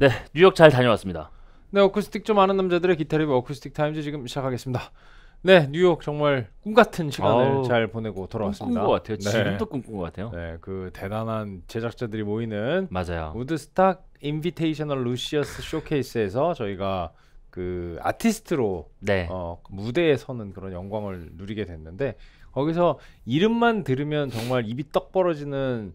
네, 뉴욕 잘 다녀왔습니다. 네, 어쿠스틱 좀 아는 남자들의 기타 리뷰 Acoustic Times 지금 시작하겠습니다. 네, 뉴욕 정말 꿈 같은 시간을 아우, 잘 보내고 돌아왔습니다. 꿈꾼 것 같아요. 네. 지금도 꿈꾼 것 같아요. 네, 그 대단한 제작자들이 모이는 맞아요. Woodstock Invitational Luthiers Showcase에서 저희가 그 아티스트로 네. 어, 무대에 서는 그런 영광을 누리게 됐는데 거기서 이름만 들으면 정말 입이 떡 벌어지는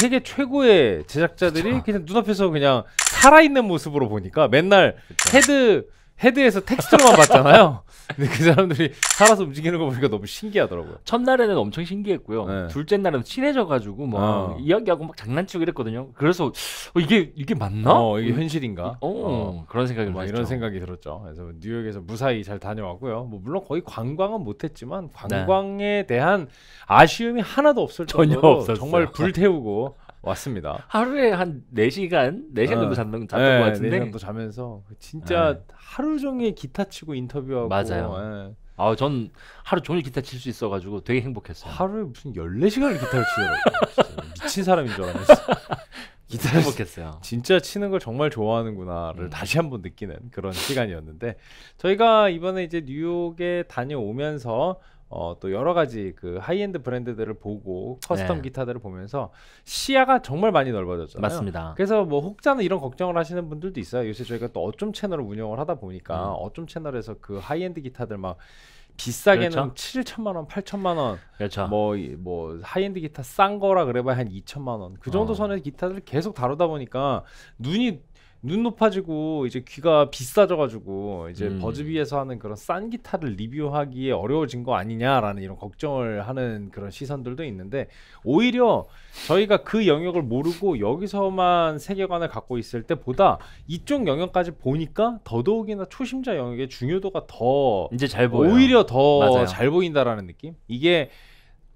세계 최고의 제작자들이 그쵸. 그냥 눈앞에서 그냥 살아있는 모습으로 보니까 맨날 그쵸. 헤드 헤드에서 텍스트로만 봤잖아요. 근데 그 사람들이 살아서 움직이는 거 보니까 너무 신기하더라고요. 첫날에는 엄청 신기했고요. 네. 둘째 날은 친해져가지고 막 어. 이야기하고 막 장난치고 이랬거든요. 그래서 어, 이게 이게 맞나? 어, 이게 현실인가? 어, 어. 그런 생각을 막 했죠. 이런 생각이 들었죠. 그래서 뉴욕에서 무사히 잘 다녀왔고요. 뭐 물론 거의 관광은 못했지만 관광에 대한 아쉬움이 하나도 없을 네. 정도로 없었어요. 정말 불태우고 왔습니다. 하루에 한 4시간, 4시간 정도 어. 잤던, 잤던 네, 것 같은데. 네 시간도 자면서 진짜 네. 하루 종일 기타 치고 인터뷰하고 맞아요. 예. 아, 전 하루 종일 기타 칠 수 있어 가지고 되게 행복했어요. 하루에 무슨 14시간을 기타를 치더라고요. 미친 사람인 줄 알았네. 진짜. 기타를 행복했어요. 진짜 치는 걸 정말 좋아하는구나를 음. 다시 한번 느끼는 그런 시간이었는데 저희가 이번에 이제 뉴욕에 다녀오면서 어, 또 여러 가지 그 하이엔드 브랜드들을 보고 custom 네. 기타들을 보면서 시야가 정말 많이 넓어졌잖아요. 맞습니다. 그래서 뭐 혹자는 이런 걱정을 하시는 분들도 있어요. 요새 저희가 또 어쩜 채널을 운영을 하다 보니까 음. 어쩜 채널에서 그 하이엔드 기타들 막 비싸게는 그렇죠. 7천만 원, 8천만 원, 그렇죠. 뭐 뭐 하이엔드 기타 싼 거라 그래봐야 한 2천만 원. 그 정도 어. 선의 기타들을 계속 다루다 보니까 눈이 눈 높아지고 이제 귀가 비싸져가지고 이제 음. 버즈비에서 하는 그런 싼 기타를 리뷰하기에 어려워진 거 아니냐라는 이런 걱정을 하는 그런 시선들도 있는데 오히려 저희가 그 영역을 모르고 여기서만 세계관을 갖고 있을 때보다 이쪽 영역까지 보니까 더더욱이나 초심자 영역의 중요도가 더 이제 잘 보여요. 오히려 더. 잘 보인다라는 느낌? 이게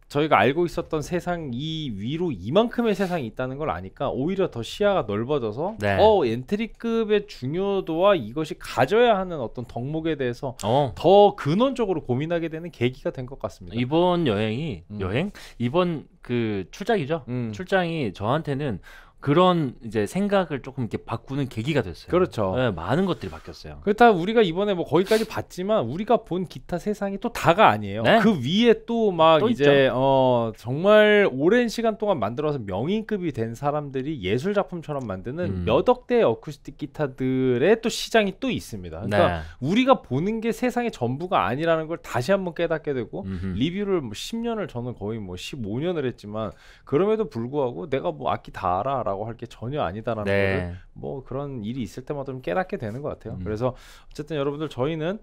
저희가 알고 있었던 세상 이 위로 이만큼의 세상이 있다는 걸 아니까 오히려 더 시야가 넓어져서 네. 어 엔트리급의 중요도와 이것이 가져야 하는 어떤 덕목에 대해서 어. 더 근원적으로 고민하게 되는 계기가 된 것 같습니다. 이번 여행이 음. 여행 이번 그 출장이죠. 음. 출장이 저한테는 그런 이제 생각을 조금 이렇게 바꾸는 계기가 됐어요. 그렇죠. 네, 많은 것들이 바뀌었어요. 그렇다 우리가 이번에 뭐 거기까지 봤지만 우리가 본 기타 세상이 또 다가 아니에요. 네. 그 위에 또막또 이제 어 정말 오랜 시간 동안 만들어서 명인급이 된 사람들이 예술 작품처럼 만드는 음. 몇 억 대의 어쿠스틱 기타들의 또 시장이 또 있습니다. 그러니까 네. 우리가 보는 게 세상의 전부가 아니라는 걸 다시 한번 깨닫게 되고 음흠. 리뷰를 뭐 10년을 저는 거의 뭐 15년을 했지만 그럼에도 불구하고 내가 뭐 악기 다 알아 라고 할 게 전혀 아니다라는 거를 네. 뭐 그런 일이 있을 때마다 좀 깨닫게 되는 것 같아요. 음. 그래서 어쨌든 여러분들 저희는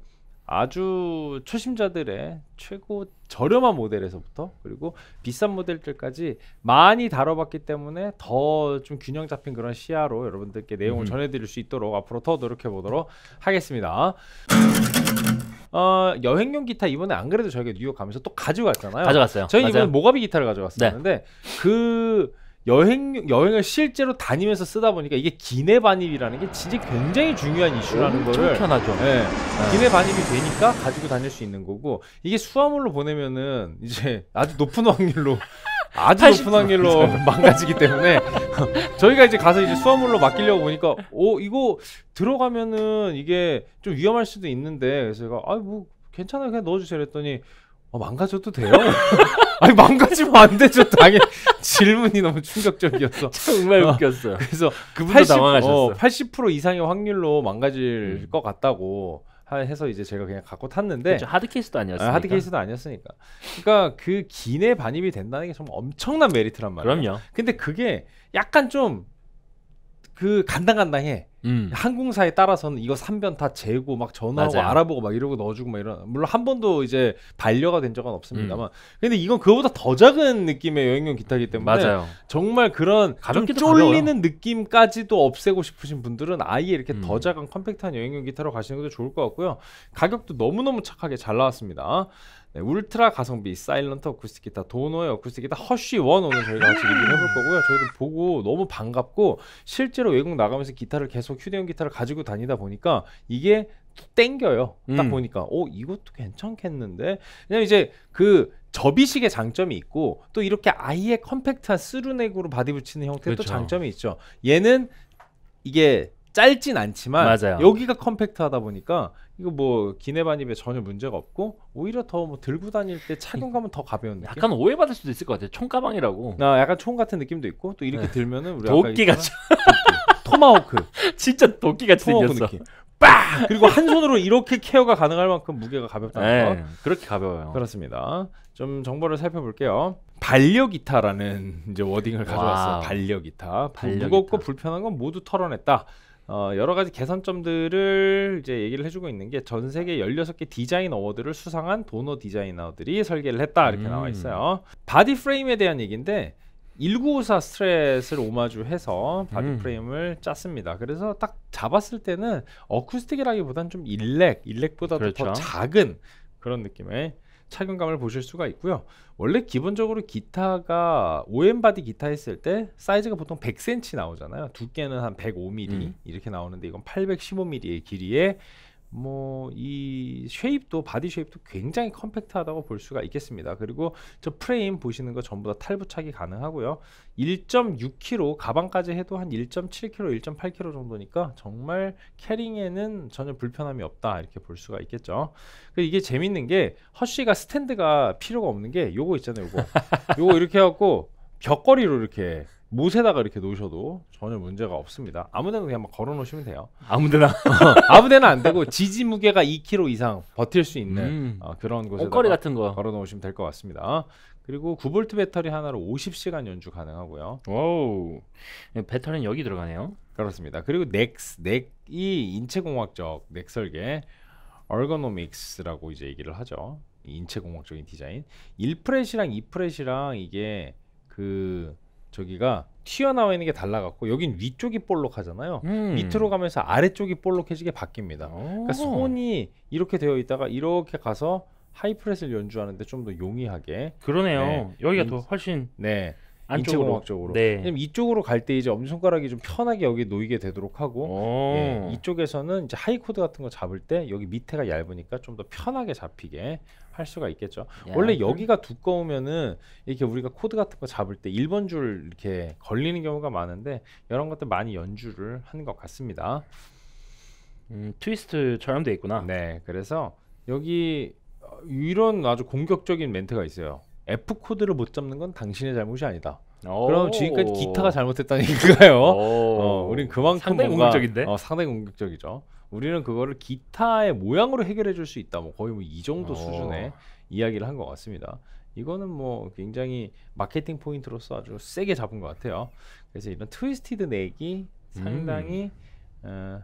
아주 초심자들의 최고 저렴한 모델에서부터 그리고 비싼 모델들까지 많이 다뤄봤기 때문에 더 좀 균형 잡힌 그런 시야로 여러분들께 내용을 음. 전해드릴 수 있도록 앞으로 더 노력해 보도록 하겠습니다. 어, 여행용 기타 이번에 안 그래도 저희가 뉴욕 가면서 또 가지고 갔잖아요. 가져갔어요. 저희 맞아요. 네. 이번에 모가비 기타를 가져갔었는데 그 여행 여행을 실제로 다니면서 쓰다 보니까 이게 기내 반입이라는 게 진짜 굉장히 중요한 이슈라는 거를 편하죠. 예, 기내 반입이 되니까 가지고 다닐 수 있는 거고 이게 수화물로 보내면은 이제 아주 높은 확률로 아주 80% 높은 확률로 망가지기 때문에 저희가 이제 가서 이제 수화물로 맡기려고 보니까 오 이거 들어가면은 이게 좀 위험할 수도 있는데 그래서 제가 아 뭐 괜찮아요. 그냥 넣어주세요. 그랬더니 어, 망가져도 돼요? 아니 망가지면 안 되죠 당연히 질문이 너무 충격적이었어 정말 어. 웃겼어요. 그래서 그분도 80, 당황하셨어요. 어, 80% 이상의 확률로 망가질 음. 것 같다고 하- 해서 이제 제가 그냥 갖고 탔는데 그렇죠. 하드 케이스도 아니었어요. 아, 하드 케이스도 아니었으니까. 그러니까 그 기내 반입이 된다는 게 정말 엄청난 메리트란 말이에요. 그럼요. 근데 그게 약간 좀 그 간당간당해. 음. 항공사에 따라서는 이거 3변 다 재고 막 전화하고 맞아요. 알아보고 막 이러고 넣어주고 막 이런 물론 한 번도 이제 반려가 된 적은 음. 없습니다만 근데 이건 그거보다 더 작은 느낌의 여행용 기타이기 때문에 맞아요. 정말 그런 좀 쫄리는 느낌까지도 없애고 싶으신 분들은 아예 이렇게 음. 더 작은 compact한 여행용 기타로 가시는 것도 좋을 것 같고요. 가격도 너무너무 착하게 잘 나왔습니다. 네, 울트라 가성비 silent 어쿠스틱 기타 Donner의 어쿠스틱 기타 Hush One 오늘 저희가 같이 리뷰를 해볼 거고요. 저희도 보고 너무 반갑고 실제로 외국 나가면서 기타를 계속 휴대용 기타를 가지고 다니다 보니까 이게 땡겨요. 딱 음. 보니까 오 이것도 괜찮겠는데. 왜냐면 이제 그 접이식의 장점이 있고 또 이렇게 아예 compact한 through neck으로 바디 붙이는 형태의 또 그렇죠. 장점이 있죠. 얘는 이게 짧진 않지만 맞아요. 여기가 compact하다 보니까 이거 뭐 기내 반입에 전혀 문제가 없고 오히려 더 뭐 들고 다닐 때 착용감은 더 가벼운 느낌. 약간 오해받을 수도 있을 것 같아요. 총 가방이라고. 나 약간 총 같은 느낌도 있고 또 이렇게 네. 들면은 우리 도끼 같이. 토마호크 진짜 도끼 같이 생겼어. 느낌. 빡 그리고 한 손으로 이렇게 케어가 가능할 만큼 무게가 가볍다는 거. 네, 그렇게 가벼워요. 그렇습니다. 좀 정보를 살펴볼게요. 반려 기타라는 이제 wording을 가져왔어요. 반려 기타. 반려 무겁고 기타. 불편한 건 모두 털어냈다. 어, 여러 가지 개선점들을 이제 얘기를 해주고 있는 게 전 세계 16개 디자인 award를 수상한 Donner 디자이너들이 설계를 했다 이렇게 음. 나와 있어요. 바디 프레임에 대한 얘기인데 1954 Strat을 오마주해서 바디 음. 프레임을 짰습니다. 그래서 딱 잡았을 때는 어쿠스틱이라기보다는 좀 일렉, 일렉보다도 그렇죠. 더 작은 그런 느낌의 착용감을 보실 수가 있고요. 원래 기본적으로 기타가 OM 바디 기타 했을 때 사이즈가 보통 100cm 나오잖아요. 두께는 한 105mm 음. 이렇게 나오는데 이건 815mm의 길이에 뭐 이 shape도 바디 shape도 굉장히 compact하다고 볼 수가 있겠습니다. 그리고 저 프레임 보시는 거 전부 다 탈부착이 가능하고요. 1.6kg 가방까지 해도 한 1.7kg, 1.8kg 정도니까 정말 캐링에는 전혀 불편함이 없다 이렇게 볼 수가 있겠죠. 그 이게 재밌는 게 허쉬가 스탠드가 필요가 없는 게 요거 있잖아요. 요거 요거 이렇게 해갖고 벽걸이로 이렇게 못에다가 이렇게 놓으셔도 전혀 문제가 없습니다. 아무데나 그냥 막 걸어 놓으시면 돼요. 아무데나 아무데나 안 되고 지지 무게가 2kg 이상 버틸 수 있는 음. 어, 그런 곳에다가 옷걸이 같은 거. 걸어 놓으시면 될 것 같습니다. 그리고 9V 배터리 하나로 50시간 연주 가능하고요. 와우. 배터리는 여기 들어가네요. 그렇습니다. 그리고 neck스, neck이 인체공학적 neck 설계, ergonomics라고 이제 얘기를 하죠. 이 인체공학적인 디자인. 1fret이랑 2fret이랑 이게 그 저기가 튀어나와 있는 게 달라갖고 여긴 위쪽이 볼록하잖아요. 음. 밑으로 가면서 아래쪽이 볼록해지게 바뀝니다. 그러니까 손이 이렇게 되어 있다가 이렇게 가서 high fret을 연주하는데 좀 더 용이하게 그러네요. 네. 여기가 인- 더 훨씬 네 안쪽으로. 인체공학적으로 네. 왜냐면 이쪽으로 갈 때 이제 엄지손가락이 좀 편하게 여기 놓이게 되도록 하고 오. 예, 이쪽에서는 이제 하이 코드 같은 거 잡을 때 여기 밑에가 얇으니까 좀 더 편하게 잡히게 할 수가 있겠죠. 야, 원래 그- 여기가 두꺼우면은 이렇게 우리가 코드 같은 거 잡을 때 1번 줄 이렇게 걸리는 경우가 많은데 이런 것들 많이 연주를 하는 것 같습니다. 음, 트위스트처럼 돼 있구나. 네, 그래서 여기 어, 이런 아주 공격적인 멘트가 있어요. F 코드를 못 잡는 건 당신의 잘못이 아니다. 오. 그럼 지금까지 기타가. 오. 어, 우린 그만큼 상당히 뭔가 공격적인데? 어, 상당히 공격적이죠. 우리는 그거를 기타의 모양으로 해결해 줄 수 있다. 뭐 거의 뭐 이 정도 어. 수준의 이야기를 한 것 같습니다. 이거는 뭐 굉장히 마케팅 포인트로서 아주 세게 잡은 것 같아요. 그래서 이런 twisted neck이 음. 상당히 어,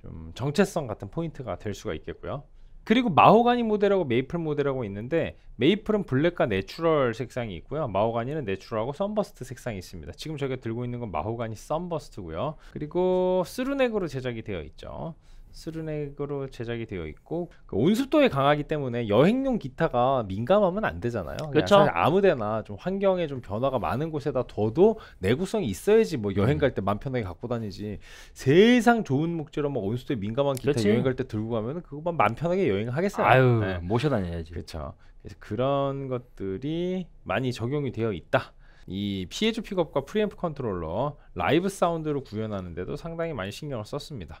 좀 정체성 같은 포인트가 될 수가 있겠고요. 그리고 마호가니 모델하고 메이플 모델하고 있는데 maple은 black과 natural 색상이 있고요. 마호가니는 natural하고 sunburst 색상이 있습니다. 지금 저희가 들고 있는 건 마호가니 sunburst고요. 그리고 through neck으로 제작이 되어 있죠. through neck으로 제작이 되어 있고 그 온습도에 강하기 때문에 여행용 기타가 민감하면 안 되잖아요. 사실 아무데나 좀 환경에 좀 변화가 많은 곳에다 둬도 내구성이 있어야지 뭐 여행 음. 갈때 맘 편하게 갖고 다니지. 세상 좋은 목재로 막 온습도에 민감한 기타 그렇지. 여행 갈 때 들고 가면은 그거만 맘 편하게 여행하겠어요. 아유 네. 모셔 다녀야지. 그렇죠. 그래서 그런 것들이 많이 적용이 되어 있다. 이 piezo pickup과 preamp 컨트롤러 라이브 사운드를 구현하는데도 상당히 많이 신경을 썼습니다.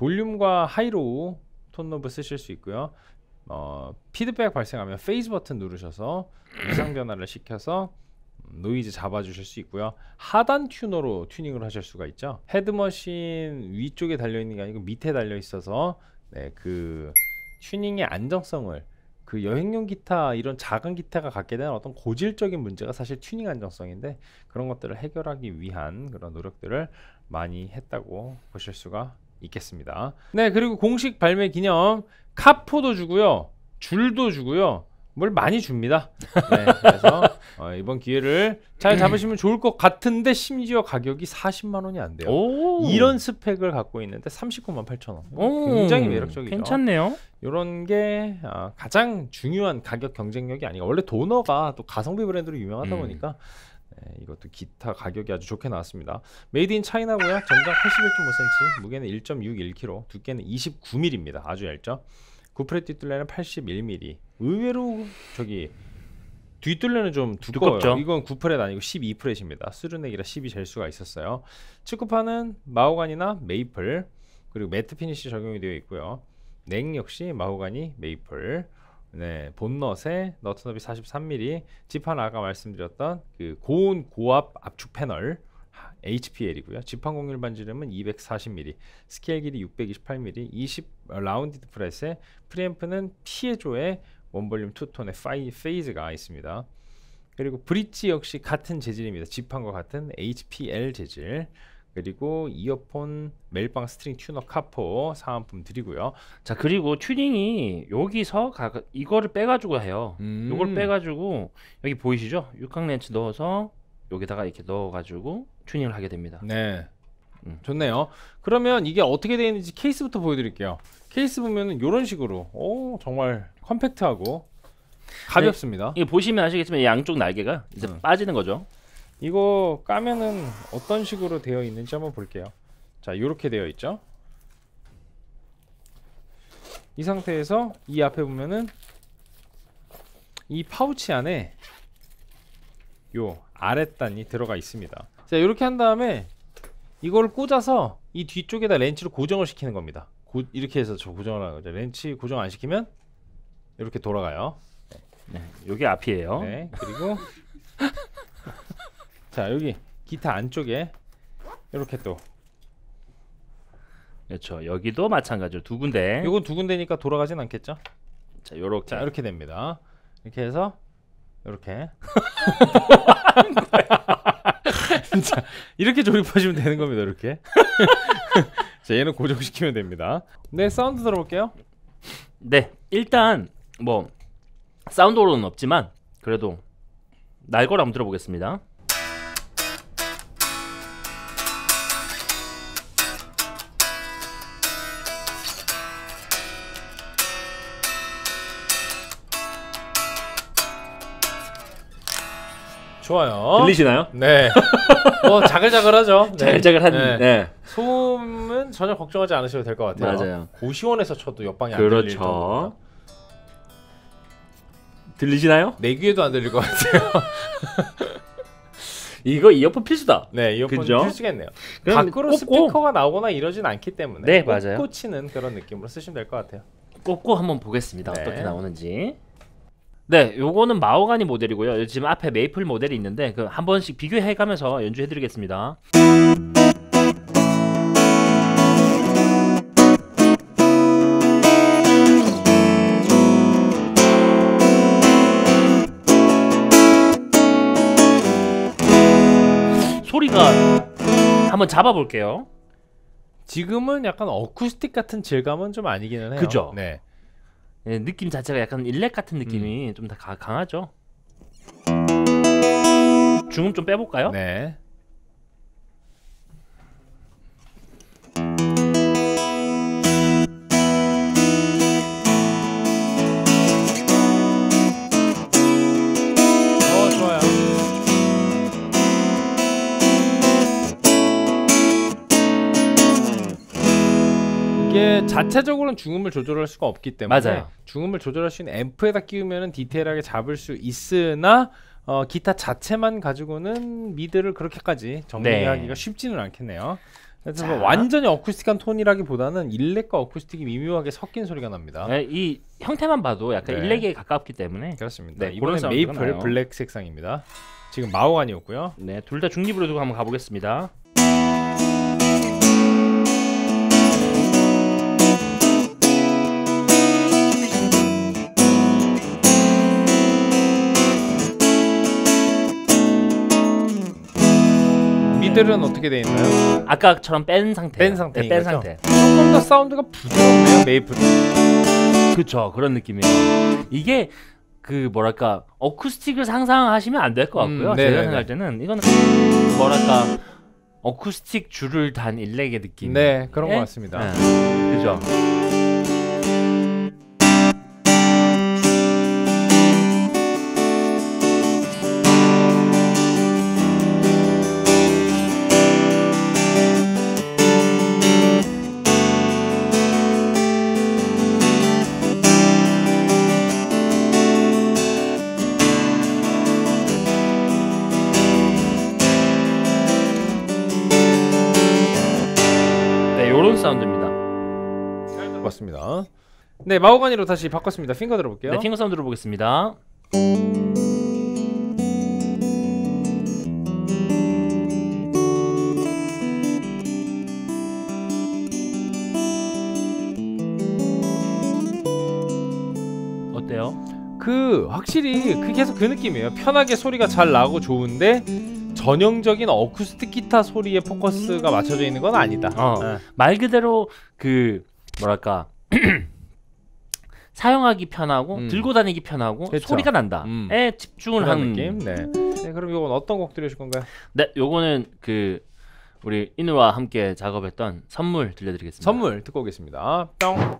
볼륨과 high low tone knob 쓰실 수 있고요. 어, 피드백 발생하면 phase 버튼 누르셔서 위상 변화를 시켜서 음, 노이즈 잡아주실 수 있고요. 하단 튜너로 튜닝을 하실 수가 있죠. head machine 위쪽에 달려 있는 게 아니고 밑에 달려 있어서 네, 그 튜닝의 안정성을 그 여행용 기타 이런 작은 기타가 갖게 되는 어떤 고질적인 문제가 사실 튜닝 안정성인데 그런 것들을 해결하기 위한 그런 노력들을 많이 했다고 보실 수가 있겠습니다. 네, 그리고 공식 발매 기념 카포도 주고요. 줄도 주고요. 뭘 많이 줍니다. 네, 그래서 어, 이번 기회를 잘 잡으시면 좋을 것 같은데 심지어 가격이 40만 원이 안 돼요. 오. 이런 스펙을 갖고 있는데 39만 8천 원. 오, 굉장히 매력적이죠. 괜찮네요. 이런 게 아, 가장 중요한 가격 경쟁력이 아닌가. 원래 Donner가 또 가성비 브랜드로 유명하다 음. 보니까 네, 이것도 기타 가격이 아주 좋게 나왔습니다. Made in China고요. 전장 81.5cm, 무게는 1.61kg, 두께는 29mm입니다. 아주 얇죠. 구 fret 뒷둘레는 81mm. 의외로 저기 뒷둘레는 좀 두꺼워요. 두껍죠. 이건 9 fret 아니고 12 fret입니다. through neck이라 10이 될 수가 있었어요. 측후판은 마호가니나 메이플, 그리고 matte finish 적용이 되어 있고요. neck 역시 마호가니 메이플. 네, bone nut에 너트너비 43mm, 지판 아까 말씀드렸던 그 고온 고압 압축 패널 HPL이고요. 지판 곡률 반지름은 240mm, 스케일 길이 628mm, 20 rounded frets에 프리앰프는 피에조의 원볼륨 투톤의 파이 페이즈가 있습니다. 그리고 브릿지 역시 같은 재질입니다. 지판과 같은 HPL 재질. 그리고 이어폰 멜빵 string 튜너 capo 사은품 드리고요. 자 그리고 튜닝이 여기서 가, 이거를 빼가지고 해요. 음. 이걸 빼가지고 여기 보이시죠? 육각 렌치 넣어서 여기다가 이렇게 넣어가지고 튜닝을 하게 됩니다. 네. 음. 좋네요. 그러면 이게 어떻게 되어 있는지 케이스부터 보여드릴게요. 케이스 보면은 이런 식으로 오 정말 컴팩트하고 가볍습니다. 이거 보시면 아시겠지만 이 양쪽 날개가 이제 음. 빠지는 거죠. 이거 까면은 어떤 식으로 되어 있는지 한번 볼게요. 자, 이렇게 되어 있죠. 이 상태에서 이 앞에 보면은 이 파우치 안에 요 아랫단이 들어가 있습니다. 자, 이렇게 한 다음에 이걸 꽂아서 이 뒤쪽에다 렌치를 고정을 시키는 겁니다. 고, 이렇게 해서 저 고정을 하는 거죠. 렌치 고정 안 시키면 이렇게 돌아가요. 네, 여기 앞이에요. 네, 그리고 자 여기 기타 안쪽에 이렇게 또 그렇죠. 여기도 마찬가지로 두 군데. 요건 두 군데니까 돌아가진 않겠죠? 자, 요렇게. 자 이렇게 됩니다. 이렇게 해서 이렇게 자 이렇게 조립하시면 되는 겁니다. 이렇게 자 얘는 고정시키면 됩니다. 네 사운드 들어볼게요. 네, 일단 뭐 사운드로는 없지만 그래도 날걸 한번 들어보겠습니다. 좋아요. 들리시나요? 네. 뭐 자글자글하죠. 네. 자글자글한. 네. 네. 소음은 전혀 걱정하지 않으셔도 될 것 같아요. 맞아요. 고시원에서 쳐도 옆방이 안 들릴 그렇죠. 정도입니다. 들리시나요? 내 귀에도 안 들릴 것 같아요. 이거 이어폰 필수다. 네, 이어폰 그죠? 필수겠네요. 밖으로 스피커가 나오거나 이러진 않기 때문에 네, 꽂- 맞아요. 꽂히는 그런 느낌으로 쓰시면 될 것 같아요. 꽂고 한번 보겠습니다. 네. 어떻게 나오는지. 네, 요거는 마오가니 모델이고요. 지금 앞에 메이플 모델이 있는데 그 한 번씩 비교해 가면서 연주해 드리겠습니다. 소리가 한번 잡아 볼게요. 지금은 약간 어쿠스틱 같은 질감은 좀 아니기는 해요. 그죠? 네. 예, 느낌 자체가 약간 일렉 같은 느낌이 좀더 강하죠. 중음 좀 빼볼까요? 네. 이게 자체적으로는 중음을 조절할 수가 없기 때문에 맞아요. 중음을 조절할 수 있는 앰프에다 끼우면 디테일하게 잡을 수 있으나 어, 기타 자체만 가지고는 mid를 그렇게까지 정리하기가 네. 쉽지는 않겠네요. 그래서 자. 뭐 완전히 어쿠스틱한 톤이라기보다는 일렉과 어쿠스틱이 미묘하게 섞인 소리가 납니다. 예, 이 형태만 봐도 약간 네. 일렉에 가깝기 때문에 그렇습니다. 네, 이번엔 메이플 나요. 블랙 색상입니다. 지금 마호가니였고요. 네, 둘 다 중립으로 두고 한번 가보겠습니다. 미들은 어떻게 돼 있나요? 아까처럼 뺀 상태. 뺀 상태인 뺀 거죠? 상태. 조금 더 사운드가 부드럽네요. 메이플이. 그쵸 그런 느낌이에요. 이게 그 뭐랄까 어쿠스틱을 상상하시면 안 될 것 같고요. 음, 제가. 생각할 때는 이거는 뭐랄까 어쿠스틱 줄을 단 일렉의 느낌. 네, 그런 예? 것 같습니다. 네, 그죠. 사운드입니다. 맞습니다. 네, 마호가니로 다시 바꿨습니다. 핑거 들어볼게요. 네, 핑거 사운드 들어보겠습니다. 어때요? 그 확실히 그 계속 그 느낌이에요. 편하게 소리가 잘 나고 좋은데 전형적인 어쿠스틱 기타 소리에 포커스가 맞춰져 있는 건 아니다. 어. 네. 말 그대로 그 뭐랄까 사용하기 편하고 음. 들고 다니기 편하고 그쵸. 소리가 난다에 음. 집중을 하는 느낌. 네. 네, 그럼 이건 어떤 곡 들으실 건가요? 네, 요거는 그 우리 인우와 함께 작업했던 선물 들려드리겠습니다. 선물 듣고 오겠습니다. 뿅.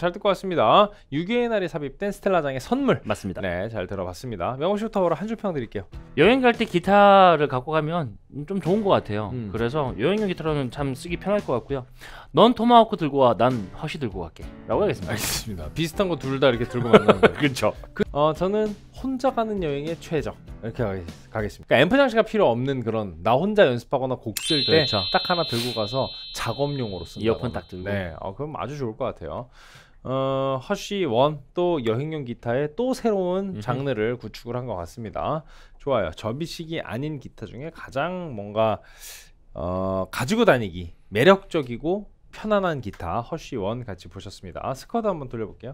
잘 듣고 왔습니다. 유괴의 날에 삽입된 스텔라장의 선물. 맞습니다. 네, 잘 들어봤습니다. 명호씨 타워로 한 줄 평 드릴게요. 여행 갈 때 기타를 갖고 가면 좀 좋은 것 같아요. 음. 그래서 여행용 기타로는 참 쓰기 편할 것 같고요. 넌 토마호크 들고 와, 난 HUSH 들고 갈게.라고 하겠습니다. 알겠습니다. 비슷한 거 둘 다 이렇게 들고 만나는 거예요. 그렇죠. 그, 어, 저는 혼자 가는 여행의 최적 이렇게 가겠, 가겠습니다. 그러니까 앰프 장치가 필요 없는 그런 나 혼자 연습하거나 곡 쓸 때딱 그렇죠. 하나 들고 가서 작업용으로 쓴다. 이어폰 딱 들고. 네, 어, 그럼 아주 좋을 것 같아요. 어, HUSH-I 또 여행용 기타의 또 새로운 음흠. 장르를 구축을 한 것 같습니다. 좋아요. 접이식이 아닌 기타 중에 가장 뭔가 어, 가지고 다니기 매력적이고 편안한 기타 HUSH-I 같이 보셨습니다. SCUD 한번 돌려볼게요.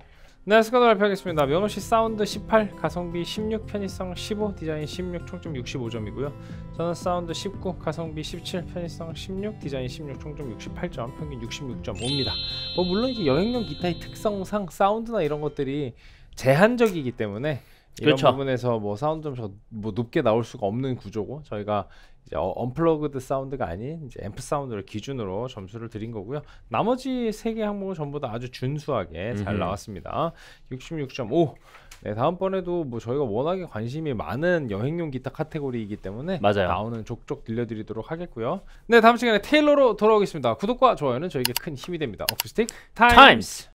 네, SCUD 발표하겠습니다. 명호씨 사운드 18, 가성비 16, 편의성 15, 디자인 16, 총점 65점이고요. 저는 사운드 19, 가성비 17, 편의성 16, 디자인 16, 총점 68점, 평균 66.5입니다. 뭐 물론 이제 여행용 기타의 특성상 사운드나 이런 것들이 제한적이기 때문에 이런 그렇죠. 부분에서 뭐 사운드 좀뭐 높게 나올 수가 없는 구조고 저희가 이제 어, unplugged 사운드가 아닌 이제 앰프 사운드를 기준으로 점수를 드린 거고요. 나머지 세 개 항목은 전부 다 아주 준수하게 잘 음흠. 나왔습니다. 66.5. 네, 다음번에도 뭐 저희가 워낙에 관심이 많은 여행용 기타 카테고리이기 때문에 맞아요. 나오는 족족 들려드리도록 하겠고요. 네, 다음 시간에 테일러로 돌아오겠습니다. 구독과 좋아요는 저에게 큰 힘이 됩니다. 어쿠스틱. 타임스.